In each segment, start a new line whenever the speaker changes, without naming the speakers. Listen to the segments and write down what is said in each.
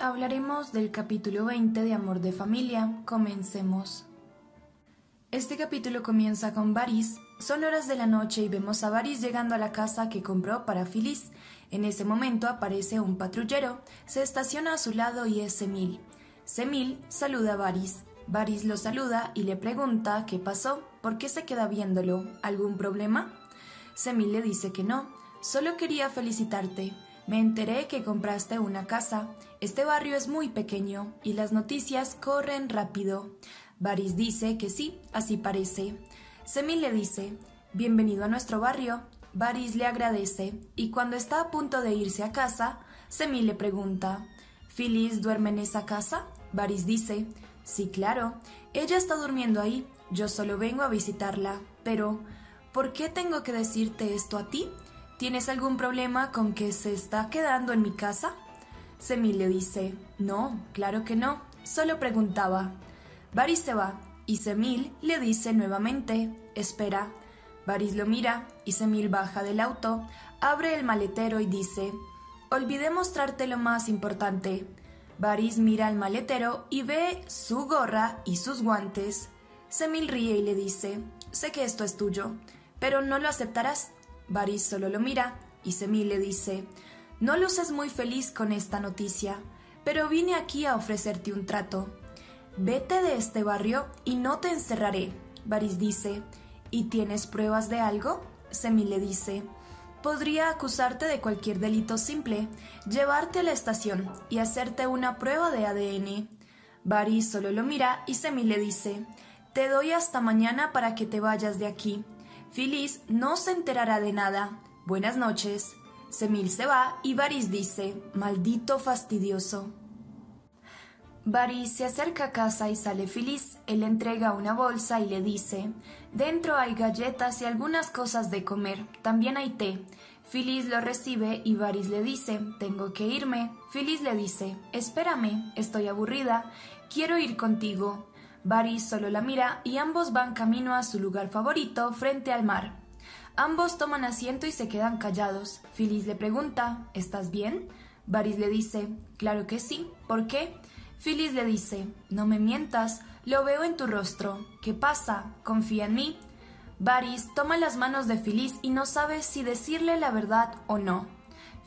hablaremos del capítulo 20 de Amor de Familia. Comencemos. Este capítulo comienza con Baris. Son horas de la noche y vemos a Baris llegando a la casa que compró para Phyllis. En ese momento aparece un patrullero, se estaciona a su lado y es Semil. Semil saluda a Baris. Baris lo saluda y le pregunta qué pasó, por qué se queda viéndolo, ¿algún problema? Semil le dice que no, solo quería felicitarte. Me enteré que compraste una casa. Este barrio es muy pequeño y las noticias corren rápido. Baris dice que sí, así parece. Semil le dice, bienvenido a nuestro barrio. Baris le agradece y cuando está a punto de irse a casa, Semil le pregunta, ¿Phyllis duerme en esa casa? Baris dice, sí, claro, ella está durmiendo ahí, yo solo vengo a visitarla, pero ¿por qué tengo que decirte esto a ti? ¿Tienes algún problema con que se está quedando en mi casa? Semil le dice, no, claro que no, solo preguntaba. Baris se va y Semil le dice nuevamente, espera. Baris lo mira y Semil baja del auto, abre el maletero y dice, olvidé mostrarte lo más importante. Baris mira el maletero y ve su gorra y sus guantes. Semil ríe y le dice, sé que esto es tuyo, pero no lo aceptarás. Baris solo lo mira y Semil le dice, no luces muy feliz con esta noticia, pero vine aquí a ofrecerte un trato. Vete de este barrio y no te encerraré. Baris dice, ¿y tienes pruebas de algo? Semil le dice, podría acusarte de cualquier delito simple, llevarte a la estación y hacerte una prueba de ADN. Baris solo lo mira y Semil le dice, te doy hasta mañana para que te vayas de aquí. Phyllis no se enterará de nada. Buenas noches. Semil se va y Baris dice, maldito fastidioso. Baris se acerca a casa y sale feliz. Él entrega una bolsa y le dice, dentro hay galletas y algunas cosas de comer. También hay té. Phyllis lo recibe y Baris le dice, tengo que irme. Phyllis le dice, espérame, estoy aburrida, quiero ir contigo. Baris solo la mira y ambos van camino a su lugar favorito frente al mar. Ambos toman asiento y se quedan callados. Phyllis le pregunta, ¿estás bien? Baris le dice, claro que sí. ¿Por qué? Phyllis le dice, no me mientas, lo veo en tu rostro. ¿Qué pasa? ¿Confía en mí? Baris toma las manos de Phyllis y no sabe si decirle la verdad o no.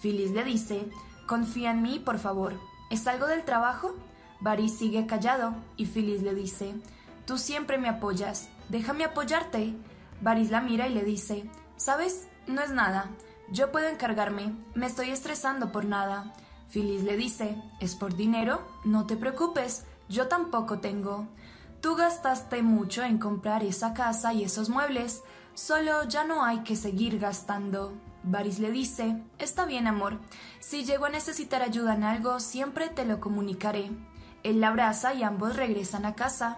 Phyllis le dice, confía en mí, por favor. ¿Es algo del trabajo? Baris sigue callado y Phyllis le dice, Tú siempre me apoyas, déjame apoyarte. Baris la mira y le dice, ¿sabes? No es nada, yo puedo encargarme, me estoy estresando por nada. Phyllis le dice, ¿es por dinero? No te preocupes, yo tampoco tengo. Tú gastaste mucho en comprar esa casa y esos muebles, solo ya no hay que seguir gastando. Baris le dice, Está bien, amor. Si llego a necesitar ayuda en algo, siempre te lo comunicaré. Él la abraza y ambos regresan a casa.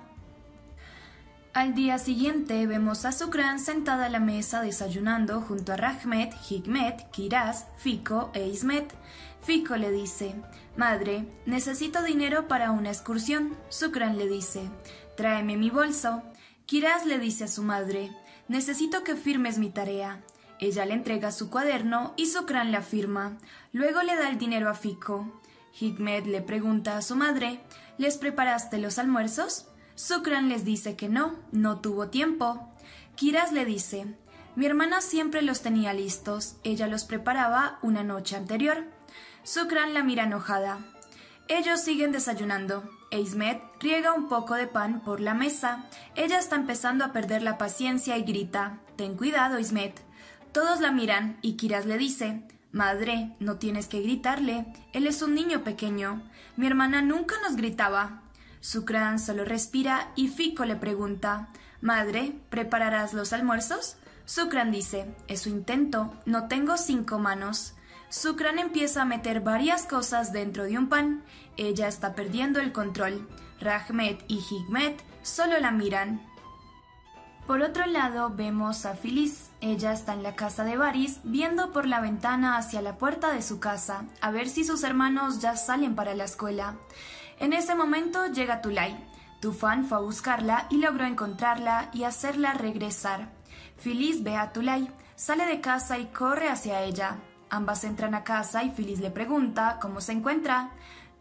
Al día siguiente vemos a Sukran sentada a la mesa desayunando junto a Rahmet, Hikmet, Kiraz, Fico e Ismet. Fico le dice, Madre, necesito dinero para una excursión. Sukran le dice, Tráeme mi bolso. Kiraz le dice a su madre, Necesito que firmes mi tarea. Ella le entrega su cuaderno y Sukran la firma. Luego le da el dinero a Fico. Hikmet le pregunta a su madre, ¿les preparaste los almuerzos? Sukran les dice que no, no tuvo tiempo. Kiraz le dice, mi hermana siempre los tenía listos, ella los preparaba una noche anterior. Sukran la mira enojada. Ellos siguen desayunando. Eismet riega un poco de pan por la mesa. Ella está empezando a perder la paciencia y grita, Ten cuidado, Ismet. Todos la miran y Kiraz le dice, Madre, no tienes que gritarle. Él es un niño pequeño. Mi hermana nunca nos gritaba. Sukran solo respira y Fico le pregunta Madre, ¿prepararás los almuerzos? Sukran dice Es su intento. No tengo cinco manos. Sukran empieza a meter varias cosas dentro de un pan. Ella está perdiendo el control. Rahmet y Hikmet solo la miran. Por otro lado, vemos a Phyllis. Ella está en la casa de Baris, viendo por la ventana hacia la puerta de su casa, a ver si sus hermanos ya salen para la escuela. En ese momento llega Tulay. Tufan fue a buscarla y logró encontrarla y hacerla regresar. Phyllis ve a Tulay, sale de casa y corre hacia ella. Ambas entran a casa y Phyllis le pregunta cómo se encuentra.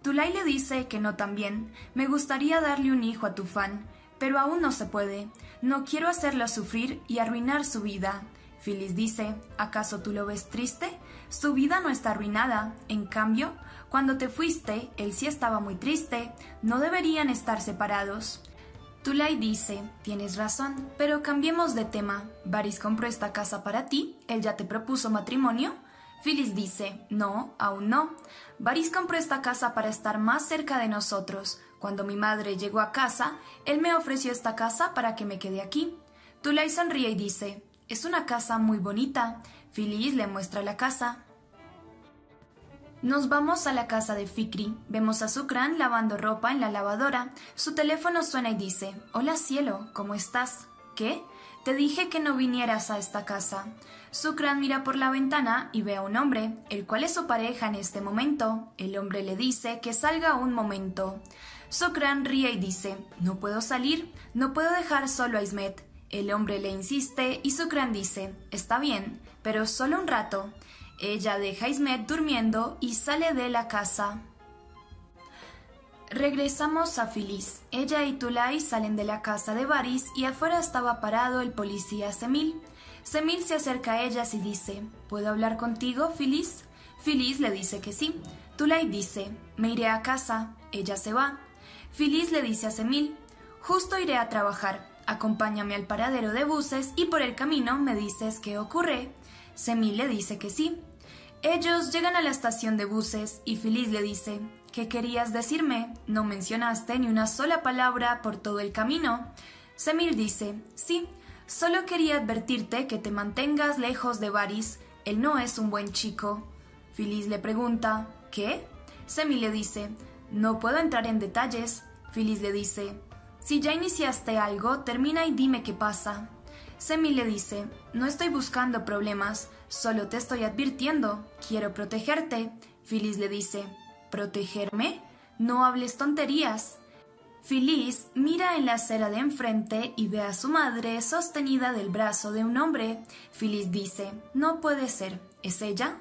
Tulay le dice que no también. Me gustaría darle un hijo a tu fan, pero aún no se puede. No quiero hacerlo sufrir y arruinar su vida. Phyllis dice, ¿acaso tú lo ves triste? Su vida no está arruinada. En cambio, cuando te fuiste, él sí estaba muy triste. No deberían estar separados. Tulay dice, tienes razón, pero cambiemos de tema. Baris compró esta casa para ti, él ya te propuso matrimonio. Phyllis dice, no, aún no. Baris compró esta casa para estar más cerca de nosotros. Cuando mi madre llegó a casa, él me ofreció esta casa para que me quede aquí. Tulay sonríe y dice, es una casa muy bonita. Phyllis le muestra la casa. Nos vamos a la casa de Fikri. Vemos a Sukran lavando ropa en la lavadora. Su teléfono suena y dice, Hola cielo, ¿cómo estás? ¿Qué? Te dije que no vinieras a esta casa. Sukran mira por la ventana y ve a un hombre, el cual es su pareja en este momento. El hombre le dice que salga un momento. Sukran ríe y dice, No puedo salir, no puedo dejar solo a Ismet. El hombre le insiste y Sukran dice, Está bien, pero solo un rato. Ella deja a Ismet durmiendo y sale de la casa. Regresamos a Feliz. Ella y Tulay salen de la casa de Baris y afuera estaba parado el policía Semil. Semil se acerca a ellas y dice, ¿Puedo hablar contigo, Feliz? Feliz le dice que sí. Tulay dice, me iré a casa. Ella se va. Feliz le dice a Semil, justo iré a trabajar. Acompáñame al paradero de buses y por el camino me dices qué ocurre. Semil le dice que sí. Ellos llegan a la estación de buses y Feliz le dice, ¿qué querías decirme? No mencionaste ni una sola palabra por todo el camino. Semil dice, sí, solo quería advertirte que te mantengas lejos de Baris, él no es un buen chico. Feliz le pregunta, ¿qué? Semil le dice, no puedo entrar en detalles. Feliz le dice, si ya iniciaste algo, termina y dime qué pasa. Semi le dice, no estoy buscando problemas, solo te estoy advirtiendo, quiero protegerte. Phyllis le dice, ¿protegerme? No hables tonterías. Phyllis mira en la acera de enfrente y ve a su madre sostenida del brazo de un hombre. Phyllis dice, no puede ser, ¿es ella?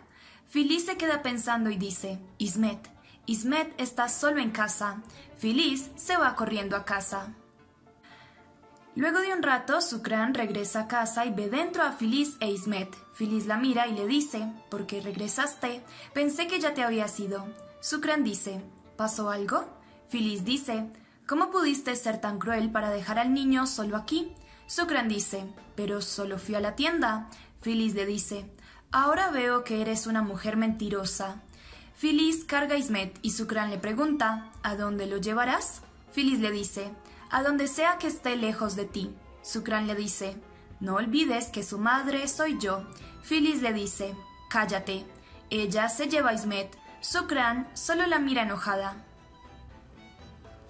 Phyllis se queda pensando y dice, Ismet, Ismet está solo en casa. Phyllis se va corriendo a casa. Luego de un rato, Sukran regresa a casa y ve dentro a Feliz e Ismet. Feliz la mira y le dice, ¿por qué regresaste? Pensé que ya te habías ido. Sukran dice, ¿pasó algo? Feliz dice, ¿cómo pudiste ser tan cruel para dejar al niño solo aquí? Sukran dice, pero solo fui a la tienda. Feliz le dice, ahora veo que eres una mujer mentirosa. Feliz carga a Ismet y Sukran le pregunta, ¿a dónde lo llevarás? Feliz le dice, a donde sea que esté lejos de ti. Sukran le dice, no olvides que su madre soy yo. Phyllis le dice, cállate. Ella se lleva a Ismet. Sukran solo la mira enojada.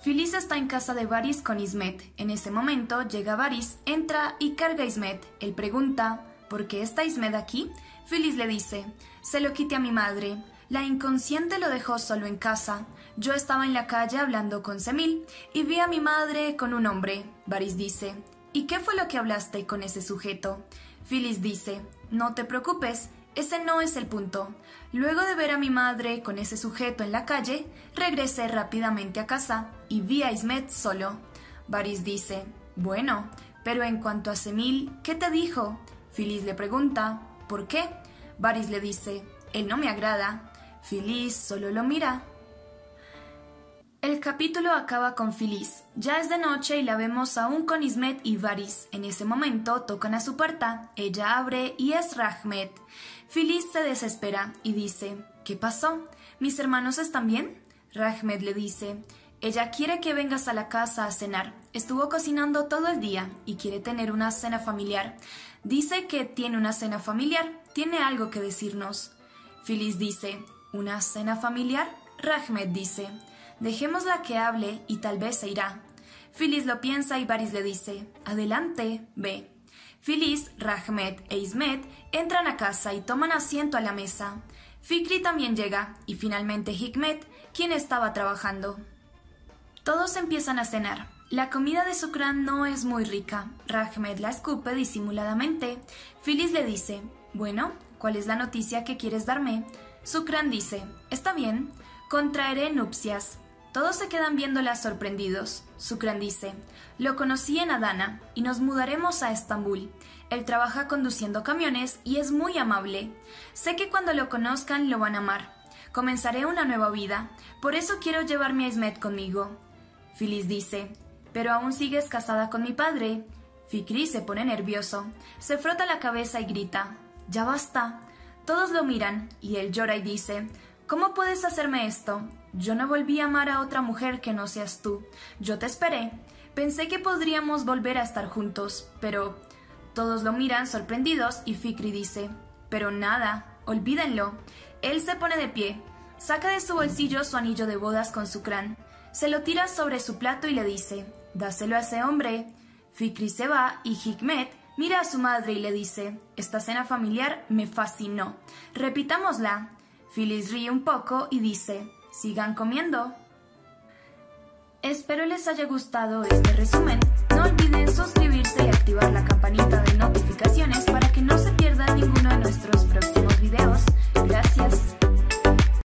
Phyllis está en casa de Baris con Ismet. En ese momento llega Baris, entra y carga a Ismet. Él pregunta, ¿por qué está Ismet aquí? Phyllis le dice, se lo quite a mi madre. La inconsciente lo dejó solo en casa. Yo estaba en la calle hablando con Semil y vi a mi madre con un hombre. Baris dice, ¿y qué fue lo que hablaste con ese sujeto? Phyllis dice, no te preocupes, ese no es el punto. Luego de ver a mi madre con ese sujeto en la calle, regresé rápidamente a casa y vi a Ismet solo. Baris dice, bueno, pero en cuanto a Semil, ¿qué te dijo? Phyllis le pregunta, ¿por qué? Baris le dice, él no me agrada. Phyllis solo lo mira. El capítulo acaba con Phyllis. Ya es de noche y la vemos aún con Ismet y Varis. En ese momento tocan a su puerta. Ella abre y es Rahmet. Phyllis se desespera y dice, ¿qué pasó? ¿Mis hermanos están bien? Rahmet le dice, ella quiere que vengas a la casa a cenar. Estuvo cocinando todo el día y quiere tener una cena familiar. Dice que tiene una cena familiar. Tiene algo que decirnos. Phyllis dice, ¿una cena familiar? Rahmet dice, dejémosla que hable y tal vez se irá. Phyllis lo piensa y Baris le dice, adelante, ve. Phyllis, Rahmet e Ismet entran a casa y toman asiento a la mesa. Fikri también llega y finalmente Hikmet, quien estaba trabajando. Todos empiezan a cenar. La comida de Sukran no es muy rica. Rahmet la escupe disimuladamente. Phyllis le dice, bueno, ¿cuál es la noticia que quieres darme? Sukran dice, está bien, contraeré nupcias. Todos se quedan viéndola sorprendidos. Sukran dice, lo conocí en Adana y nos mudaremos a Estambul. Él trabaja conduciendo camiones y es muy amable. Sé que cuando lo conozcan lo van a amar. Comenzaré una nueva vida, por eso quiero llevarme a Ismet conmigo. Phyllis dice, pero aún sigues casada con mi padre. Fikri se pone nervioso, se frota la cabeza y grita, ya basta. Todos lo miran y él llora y dice, ¿cómo puedes hacerme esto? Yo no volví a amar a otra mujer que no seas tú. Yo te esperé. Pensé que podríamos volver a estar juntos, pero... Todos lo miran sorprendidos y Fikri dice, pero nada, olvídenlo. Él se pone de pie, saca de su bolsillo su anillo de bodas con su crán, se lo tira sobre su plato y le dice, dáselo a ese hombre. Fikri se va y Hikmet mira a su madre y le dice, esta cena familiar me fascinó. Repitámosla. Phyllis ríe un poco y dice, sigan comiendo. Espero les haya gustado este resumen. No olviden suscribirse y activar la campanita de notificaciones para que no se pierdan ninguno de nuestros próximos videos. Gracias.